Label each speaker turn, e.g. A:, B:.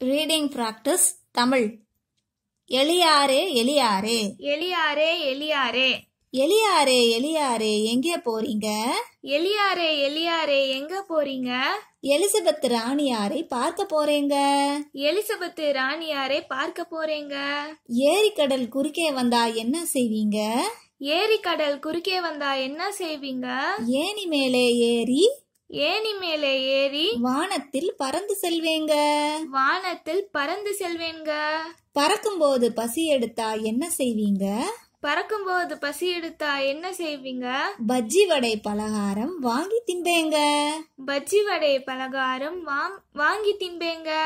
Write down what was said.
A: Reading practice Tamil எலியாரே எலியாரே
B: எலியாரே எலியாரே
A: எலியாரே எலியாரே எங்கே போறீங்க?
B: எலியாரே எலியாரே எங்க போறீங்க?
A: எலிசபெத் ராணியாரை பார்க்க போறேங்க.
B: எலிசபெத் ராணியாரை பார்க்க போறேங்க.
A: ஏரிக்கடல் குறுக்கே வந்தா என்ன செய்வீங்க?
B: ஏரி கடல் குறுக்கே வந்தா என்ன செய்வீங்க?
A: ஏணி மேலே ஏறி
B: ஏணி மேலே ஏறி
A: வானத்தில் பறந்து செல்வேங்க.
B: வானத்தில் பறந்து செல்வேங்க
A: பறக்கும்போது பசி எடுத்தா என்ன செய்வீங்க?
B: பறக்கும்போது பசி எடுத்தா என்ன செய்வீங்க?
A: பஜ்ஜி வடை பலகாரம் வாங்கி தின்பேங்க.
B: பஜ்ஜி வடை பலகாரம் வாங்- வாங்கி தின்பேங்க.